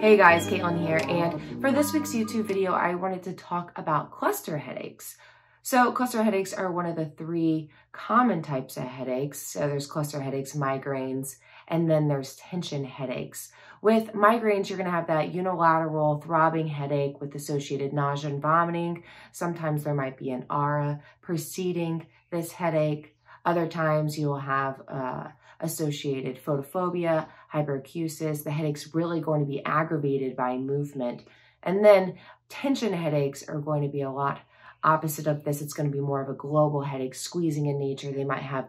Hey guys, Caitlin here, and for this week's YouTube video, I wanted to talk about cluster headaches. So cluster headaches are one of the three common types of headaches. So there's cluster headaches, migraines, and then there's tension headaches. With migraines, you're gonna have that unilateral throbbing headache with associated nausea and vomiting. Sometimes there might be an aura preceding this headache. Other times you'll have uh, associated photophobia, hyperacusis. The headache's really going to be aggravated by movement. And then tension headaches are going to be a lot opposite of this. It's going to be more of a global headache, squeezing in nature. They might have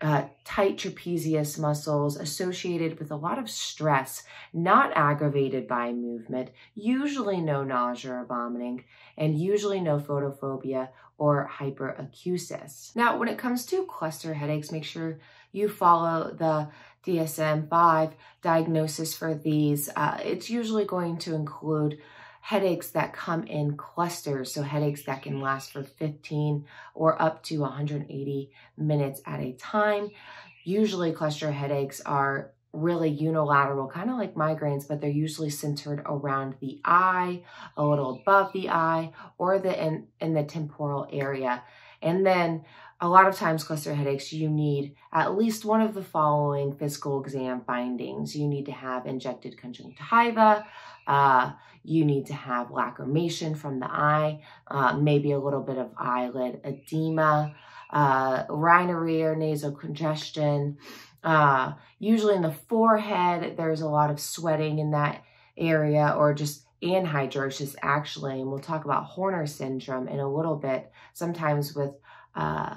uh, tight trapezius muscles associated with a lot of stress, not aggravated by movement, usually no nausea or vomiting, and usually no photophobia or hyperacusis. Now, when it comes to cluster headaches, make sure you follow the DSM-5 diagnosis for these. Uh, it's usually going to include headaches that come in clusters, so headaches that can last for 15 or up to 180 minutes at a time. Usually cluster headaches are really unilateral, kind of like migraines, but they're usually centered around the eye, a little above the eye, or the in, in the temporal area. And then a lot of times cluster headaches, you need at least one of the following physical exam findings. You need to have injected conjunctiva, uh, you need to have lacrimation from the eye, uh, maybe a little bit of eyelid edema, uh, rhinorrhea or nasal congestion. Uh, usually in the forehead, there's a lot of sweating in that area or just anhidrosis actually. And we'll talk about Horner syndrome in a little bit. Sometimes with uh,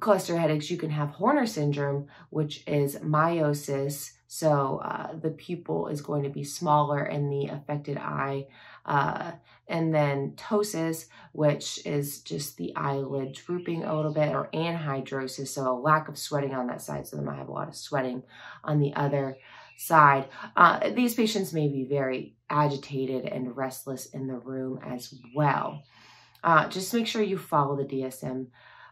cluster headaches, you can have Horner syndrome, which is miosis. So uh, the pupil is going to be smaller in the affected eye. Uh, and then ptosis, which is just the eyelid drooping a little bit, or anhidrosis, so a lack of sweating on that side. So they might have a lot of sweating on the other side. Uh, these patients may be very agitated and restless in the room as well. Uh, just make sure you follow the DSM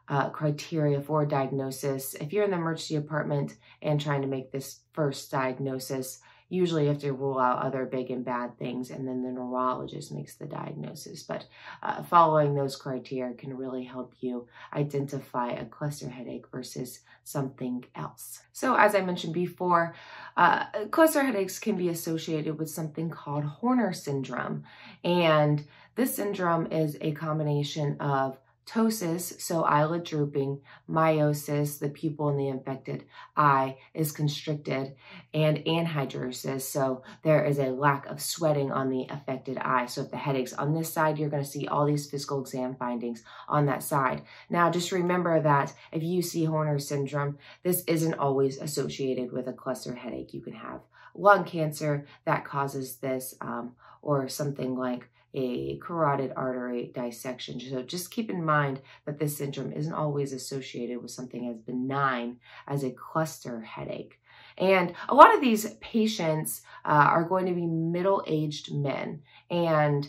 uh, criteria for diagnosis. If you're in the emergency department and trying to make this first diagnosis, usually you have to rule out other big and bad things and then the neurologist makes the diagnosis. But uh, following those criteria can really help you identify a cluster headache versus something else. So as I mentioned before, uh, cluster headaches can be associated with something called Horner syndrome. And this syndrome is a combination of Ptosis, so eyelid drooping, miosis, the pupil in the infected eye is constricted, and anhidrosis, so there is a lack of sweating on the affected eye. So if the headache's on this side, you're going to see all these physical exam findings on that side. Now, just remember that if you see Horner syndrome, this isn't always associated with a cluster headache. You can have lung cancer that causes this, um, or something like a carotid artery dissection. So just keep in mind that this syndrome isn't always associated with something as benign as a cluster headache. And a lot of these patients uh, are going to be middle-aged men. And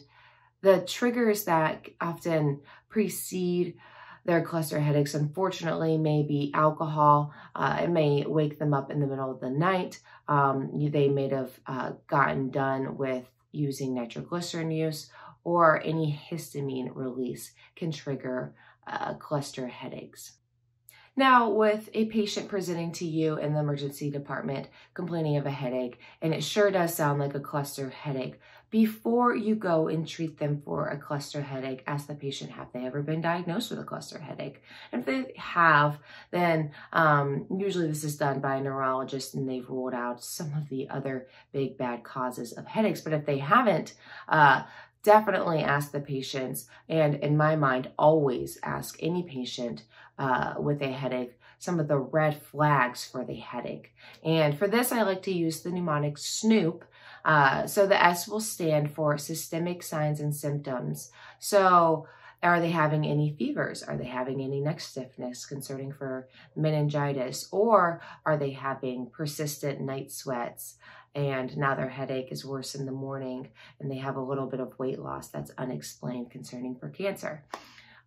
the triggers that often precede their cluster headaches, unfortunately, may be alcohol. Uh, it may wake them up in the middle of the night. Um, they may have uh, gotten done with using nitroglycerin use or any histamine release can trigger uh, cluster headaches. Now, with a patient presenting to you in the emergency department complaining of a headache, and it sure does sound like a cluster headache, before you go and treat them for a cluster headache, ask the patient, have they ever been diagnosed with a cluster headache? And if they have, then um, usually this is done by a neurologist and they've ruled out some of the other big bad causes of headaches. But if they haven't, uh, definitely ask the patients, and in my mind, always ask any patient uh, with a headache some of the red flags for the headache. And for this, I like to use the mnemonic SNOOP. Uh, so the S will stand for systemic signs and symptoms. So are they having any fevers? Are they having any neck stiffness concerning for meningitis? Or are they having persistent night sweats? and now their headache is worse in the morning and they have a little bit of weight loss that's unexplained concerning for cancer.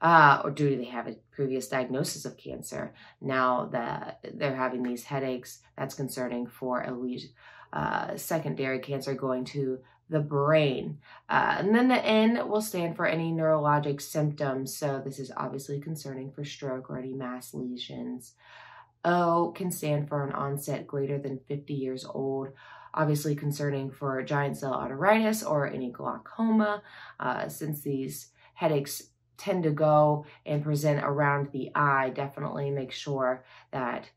Uh, or do they have a previous diagnosis of cancer? Now that they're having these headaches, that's concerning for a lesion, uh, secondary cancer going to the brain. Uh, and then the N will stand for any neurologic symptoms. So this is obviously concerning for stroke or any mass lesions. O can stand for an onset greater than 50 years old, obviously concerning for giant cell arteritis or any glaucoma, uh, since these headaches tend to go and present around the eye, definitely make sure that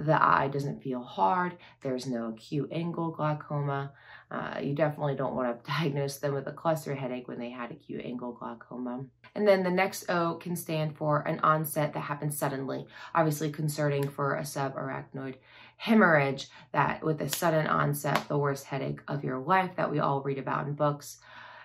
the eye doesn't feel hard. There's no acute angle glaucoma. Uh, you definitely don't want to diagnose them with a cluster headache when they had acute angle glaucoma. And then the next O can stand for an onset that happens suddenly, obviously concerning for a subarachnoid hemorrhage that with a sudden onset, the worst headache of your life that we all read about in books.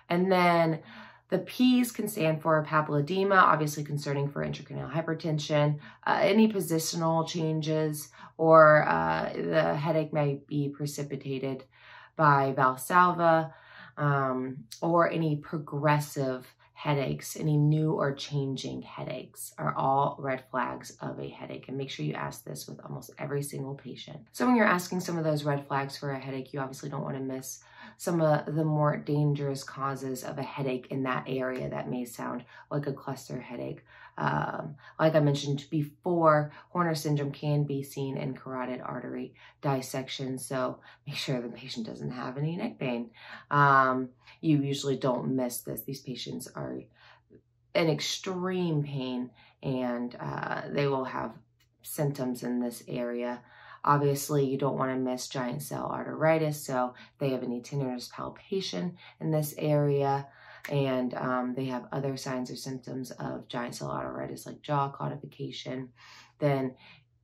And then the P's can stand for papilledema, obviously concerning for intracranial hypertension, uh, any positional changes, or uh, the headache may be precipitated by Valsalva, um, or any progressive headaches, any new or changing headaches are all red flags of a headache. And make sure you ask this with almost every single patient. So when you're asking some of those red flags for a headache, you obviously don't want to miss some of the more dangerous causes of a headache in that area that may sound like a cluster headache. Um, like I mentioned before, Horner syndrome can be seen in carotid artery dissection, so make sure the patient doesn't have any neck pain. Um, you usually don't miss this. These patients are in extreme pain and uh, they will have symptoms in this area. Obviously, you don't want to miss giant cell arteritis, so they have any tenderness palpation in this area, and um, they have other signs or symptoms of giant cell arteritis like jaw claudication, then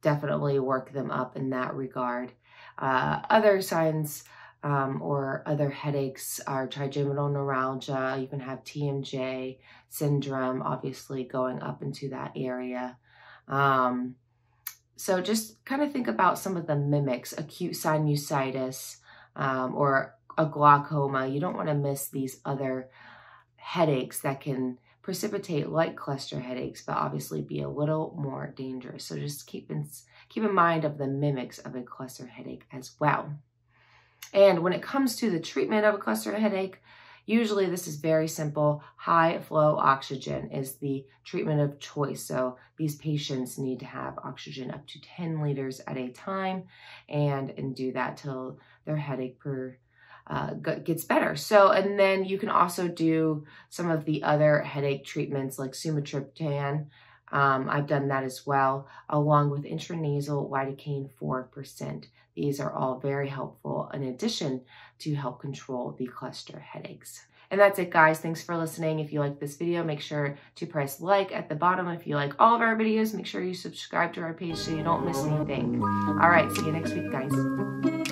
definitely work them up in that regard. Uh, other signs um, or other headaches are trigeminal neuralgia. You can have TMJ syndrome, obviously going up into that area. Um, so just kind of think about some of the mimics, acute sinusitis um, or a glaucoma. You don't want to miss these other headaches that can precipitate like cluster headaches, but obviously be a little more dangerous. So just keep in, keep in mind of the mimics of a cluster headache as well. And when it comes to the treatment of a cluster headache, Usually this is very simple. High flow oxygen is the treatment of choice. So these patients need to have oxygen up to 10 liters at a time and, and do that till their headache per uh, gets better. So, and then you can also do some of the other headache treatments like sumatriptan. Um, I've done that as well, along with intranasal lidocaine 4%. These are all very helpful in addition to help control the cluster headaches. And that's it, guys. Thanks for listening. If you like this video, make sure to press like at the bottom. If you like all of our videos, make sure you subscribe to our page so you don't miss anything. All right, see you next week, guys.